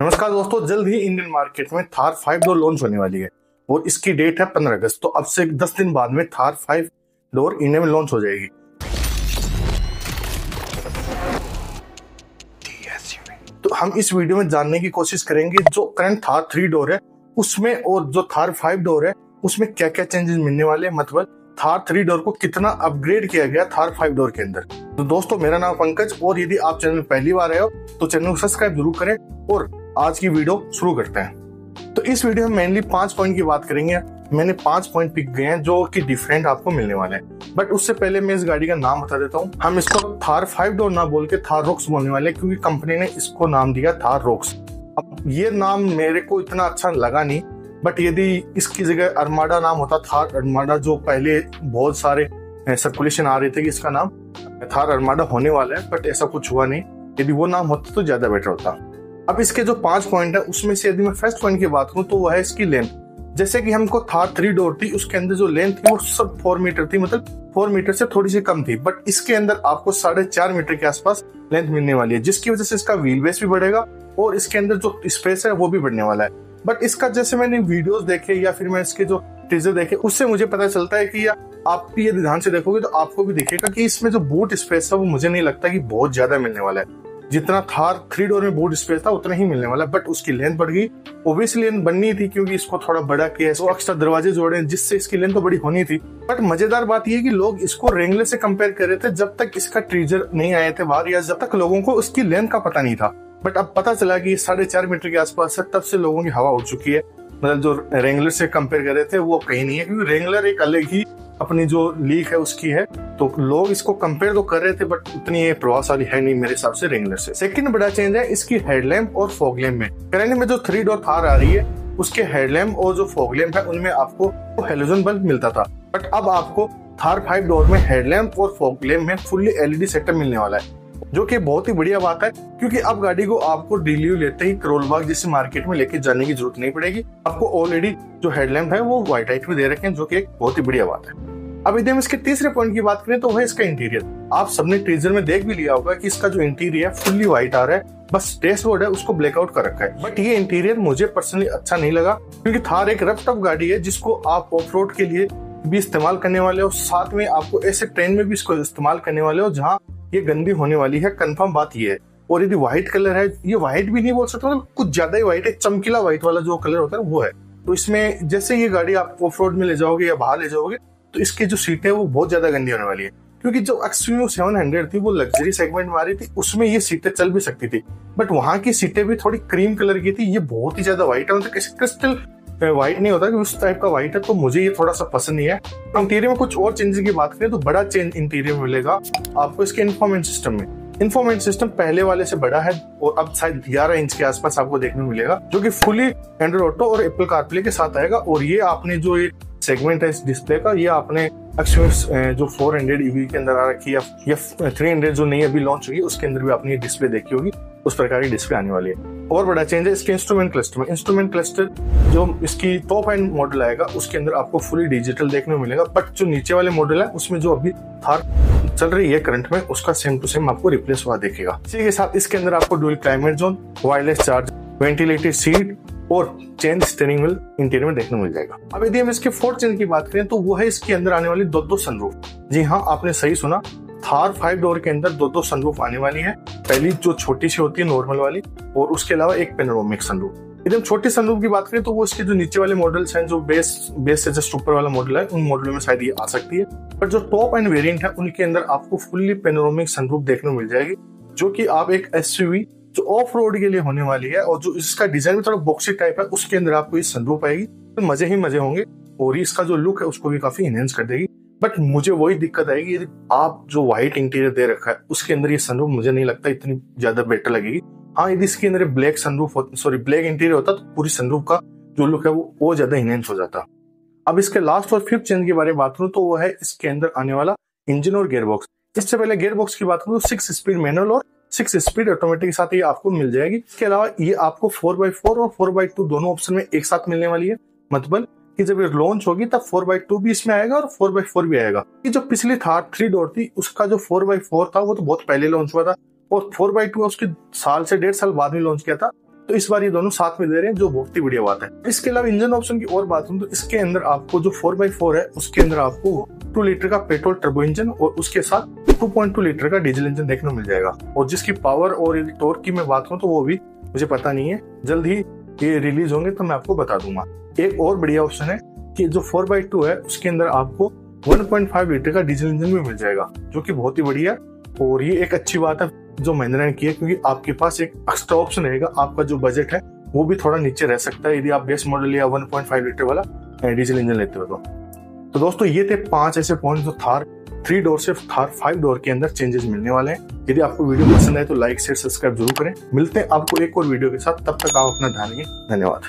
नमस्कार दोस्तों, जल्द ही इंडियन मार्केट में थार फाइव डोर लॉन्च होने वाली है और इसकी डेट है पंद्रह अगस्त। तो अब से दस दिन बाद में थार फाइव डोर इंडिया में लॉन्च हो जाएगी। तो हम इस वीडियो में जानने की कोशिश करेंगे जो करंट थार थ्री डोर है, उसमें और जो थार फाइव डोर है, उसमें क्या क्या चेंजेस मिलने वाले हैं? मतलब थार थ्री डोर को कितना अपग्रेड किया गया थार फाइव डोर के अंदर? तो दोस्तों, मेरा नाम पंकज और यदि आप चैनल पहली बार आए हो तो चैनल को सब्सक्राइब ज़रूर करें और आज की वीडियो शुरू करते हैं। तो इस वीडियो में मेनली पाँच पॉइंट की बात करेंगे। मैंने पाँच पॉइंट पिक गए हैं जो कि डिफरेंट आपको मिलने वाले हैं। बट उससे पहले मैं इस गाड़ी का नाम बता देता हूँ। हम इसको थार फाइव डोर ना बोल के थार रोक्स बोलने वाले क्योंकि कंपनी ने इसको नाम दिया थार रोक्स अब ये नाम मेरे को इतना अच्छा लगा नहीं बट यदि इसकी जगह अरमाडा नाम होता, थार अरमाडा जो पहले बहुत सारे सर्कुलेशन आ रहे थे कि इसका नाम, थार अरमाडा होने वाला है बट ऐसा कुछ हुआ नहीं। यदि वो नाम होता तो ज़्यादा बेटर होता। अब इसके जो पाँच पॉइंट है, उसमें से यदि मैं फ़र्स्ट पॉइंट की बात करूँ तो वह है इसकी लेंथ जैसे कि हमको थार थ्री डोर थी, उसके अंदर जो लेंथ थी, वो सब फोर मीटर थी मतलब फोर मीटर से थोड़ी सी कम थी. बट इसके अंदर आपको साढ़े चार मीटर के आसपास लेंथ मिलने वाली है, जिसकी वजह से इसका व्हील बेस भी बढ़ेगा और इसके अंदर जो स्पेस है, वो भी बढ़ने वाला है. बट इसका जैसे मैंने वीडियोस देखे या फिर मैं इसके जो टीजर देखे, उससे मुझे पता चलता है कि आप भी यदि ध्यान से देखोगे तो आपको भी दिखेगा कि इसमें जो बूट स्पेस है, वो मुझे नहीं लगता कि बहुत ज़्यादा मिलने वाला है. जितना थार थ्री डोर में बूट स्पेस था, उतना ही मिलने वाला बट उसकी लेंथ बढ़ गई। ओबियसली लेंथ बननी थी, क्योंकि इसको थोड़ा बड़ा किया है एक्स्ट्रा दरवाजे जोड़े जिससे इसकी लेंथ तो बड़ी होनी थी। बट मज़ेदार बात यह कि लोग इसको रेंगलर से कंपेयर कर रहे थे, जब तक इसका ट्रीजर नहीं आए थे बाहर, या जब तक लोगों को उसकी लेंथ का पता नहीं था। बट अब पता चला कि साढ़े चार मीटर के आसपास है, तब से लोगों की हवा उड़ चुकी है। मतलब जो रेंगलर से कंपेयर कर रहे थे, वो कहीं नहीं है, क्योंकि रेंगलर एक अलग ही अपनी जो लीक है उसकी है। तो लोग इसको कंपेयर तो कर रहे थे बट उतनी ये प्रभावशाली है नहीं मेरे हिसाब से रेंगलर से। सेकंड बड़ा चेंज है इसकी हेडलैम्प और फोगलैम्प में। करंट में जो थ्री डोर थार आ रही है, उसके हेडलैम्प और जो फोगलैम्प है, उनमें आपको हेलोजन बल्ब मिलता था। बट अब आपको थार फाइव डोर में हेडलैम्प और फोगलैम्प में फुल्ली एलईडी सेटअप मिलने वाला है। जो कि बहुत ही बढ़िया बात है, क्योंकि अब गाड़ी को आपको डिलीव लेते ही करोलबाग जैसे मार्केट में लेके जाने की ज़रूरत नहीं पड़ेगी। आपको ऑलरेडी जो हेडलैम्प है, वो व्हाइट लाइट में दे रखे हैं, जो कि एक बहुत ही बढ़िया बात है। अब यदि हम इसके तीसरे पॉइंट की बात करें तो वह इसका इंटीरियर आप सबने टीजर में देख भी लिया होगा कि इसका जो इंटीरियर है फुल्ली व्हाइट आ रहा है, बस डैशबोर्ड है, उसको ब्लैकआउट कर रखा है। बट ये इंटीरियर मुझे पर्सनली अच्छा नहीं लगा, क्योंकि थार एक रफ टफ गाड़ी है, जिसको आप ऑफ़ रोड के लिए भी इस्तेमाल करने वाले हो, साथ में आपको ऐसे ट्रेन में भी इसको इस्तेमाल करने वाले हो, जहाँ ये गंदी होने वाली है कंफर्म बात ये है। और यदि व्हाइट कलर है, ये व्हाइट भी नहीं बोल सकता मतलब कुछ ज़्यादा ही व्हाइट है, चमकीला व्हाइट वाला जो कलर होता है वो है। तो इसमें जैसे ये गाड़ी आप ऑफ़ रोड में ले जाओगे या बाहर ले जाओगे तो इसकी जो सीटें वो बहुत ज़्यादा गंदी होने वाली है। क्योंकि जो एक्सयू सेवन हंड्रेड थी, वो लग्जरी सेगमेंट में आ रही थी, उसमें ये सीटें चल भी सकती थी। बट वहाँ की सीटें भी थोड़ी क्रीम कलर की थी, ये बहुत ही ज़्यादा व्हाइट है मतलब क्रिस्टल व्हाइट नहीं होता कि उस टाइप का व्हाइट है तो मुझे ये थोड़ा सा पसंद नहीं है। इंटीरियर में कुछ और चेंजेस की बात करें तो बड़ा चेंज इंटीरियर में मिलेगा आपको इसके इन्फॉर्मेंट सिस्टम में। इन्फॉर्मेंट सिस्टम पहले वाले से बड़ा है, और अब शायद 11 इंच के आसपास आपको देखने को मिलेगा, जो कि फुली एंड्रॉइड ऑटो और एप्पल कारप्ले के साथ आएगा, और ये आपने जो ये सेगमेंट है इस डिस्प्ले का, ये आपने जो 400 हंड्रेड ईवी के अंदर आ रखी है, या 300 जो नई अभी लॉन्च हुई उसके अंदर भी आपने ये डिस्प्ले देखी होगी। उस प्रकार की डिस्प्ले आने वाली है। और बड़ा चेंज है इसके इंस्ट्रूमेंट क्लस्टर में। इंस्ट्रूमेंट क्लस्टर जो इसकी टॉप एंड मॉडल आएगा, उसके अंदर आपको फुली डिजिटल देखने को मिलेगा। बट जो नीचे वाले मॉडल है, उसमें जो अभी थार चल रही है करंट में, उसका सेम टू सेम आपको रिप्लेस हुआ देखेगा। इसी के साथ इसके अंदर आपको dual climate zone wireless charge ventilated seat और चेंज स्टेरिंग व्हील इंटीरियर में देखने मिल जाएगा। अब यदि हम इसके फोर्थ चेंज की बात करें तो वो है इसके अंदर आने वाली दो दो सनरूफ जी हाँ आपने सही सुना, थार फाइव डोर के अंदर दो दो सनरूफ आने वाली है। पहली जो छोटी सी होती है नॉर्मल वाली, और उसके अलावा एक पेनोरामिक सनरूफ यदि हम छोटी सनरूफ की बात करें तो वो इसके जो नीचे वाले मॉडल्स हैं, जो बेस बेस से जस्ट ऊपर वाला मॉडल है, उन मॉडलों में शायद ये आ सकती है। पर जो टॉप एंड वेरिएंट है, उनके अंदर आपको फुल्ली पेनोरोमिक सनरूफ देखने को मिल जाएगी, जो कि आप एक एस जो ऑफ़ रोड के लिए होने वाली है, और जो इसका डिज़ाइन भी थोड़ा बॉक्सी टाइप है, उसके अंदर आपको ये सनरूफ आएगी तो मज़े ही मज़े होंगे, और इसका जो लुक है, उसको भी काफ़ी इनहेंस कर देगी। बट मुझे वही दिक्कत आएगी यदि आप जो व्हाइट इंटीरियर दे रखा है, उसके अंदर ये सनरूफ मुझे नहीं लगता इतनी ज़्यादा बेटर लगेगी। हाँ यदि इसके अंदर black sunroof sorry black interior होता तो पूरी सनरूफ का जो लुक है वो वो ज़्यादा इनहेंस हो जाता। अब इसके लास्ट और फिफ्थ चेंज के बारे में बात करूँ तो वो है इसके अंदर आने वाला इंजन और गेयरबॉक्स इससे पहले गेयरबॉक्स की बात करूँ तो सिक्स स्पीड मैनुअल और सिक्स स्पीड ऑटोमेटिक के साथ ये आपको मिल जाएगी। इसके अलावा ये आपको फोर बाई फोर और फोर बाई टू दोनों ऑप्शन में एक साथ मिलने वाली है। मतलब कि जब ये लॉन्च होगी, तब फोर बाई टू भी इसमें आएगा और फोर बाई फोर भी आएगा। ये जो पिछली थार थ्री डोर थी, उसका जो फोर बाई फोर था, वो तो बहुत पहले लॉन्च हुआ था और फोर बाई टू उसके साल से डेढ़ साल बाद में लॉन्च किया था। तो इस बार ये दोनों साथ में दे रहे हैं, जो बहुत ही बढ़िया बात है। इसके अलावा इंजन ऑप्शन की और बात करूँ तो इसके अंदर आपको जो फोर बाई फोर है, उसके अंदर आपको टू लीटर का पेट्रोल टर्बो इंजन और उसके साथ टू पॉइंट टू लीटर का डीजल इंजन देखने को मिल जाएगा। और जिसकी पावर और टोर की मैं बात करूँ तो वो भी मुझे पता नहीं है। जल्द ही ये रिलीज़ होंगे तो मैं आपको बता दूँगा। एक और बढ़िया ऑप्शन है कि जो फोर बाई टू है, उसके अंदर आपको 1.5 लीटर का डीजल इंजन भी मिल जाएगा, जो कि बहुत ही बढ़िया और ये एक अच्छी बात है जो महिंद्रा ने की है क्योंकि आपके पास एक एक्स्ट्रा ऑप्शन रहेगा, आपका जो बजट है, वो भी थोड़ा नीचे रह सकता है, यदि आप बेस मॉडल या 1.5 लीटर वाला डीजल इंजन लेते हो तो। तो दोस्तों, ये थे पाँच ऐसे पॉइंट जो थार थ्री डोर से थार फाइव डोर के अंदर चेंजेस मिलने वाले हैं। यदि आपको वीडियो पसंद आए तो लाइक शेयर सब्सक्राइब ज़रूर करें। मिलते हैं आपको एक और वीडियो के साथ। तब तक आप अपना ध्यान रखें। धन्यवाद।